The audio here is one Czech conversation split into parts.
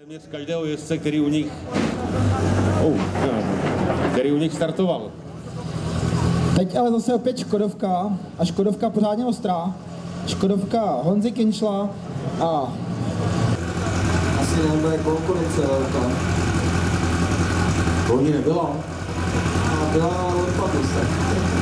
Téměř každého jezdce, který u nich, oh, který u nich startoval. Teď ale zase opět Škodovka a Škodovka pořádně ostrá. Škodovka Honzy Kinčla a Asi nebude konkurence velká. To ní nebylo. A byla, ale se.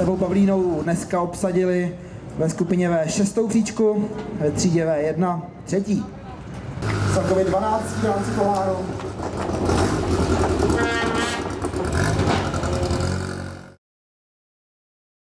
Evou Pavlínou dneska obsadili ve skupině V šestou příčku, ve třídě V1 třetí. Celkově 12 v rámci poháru.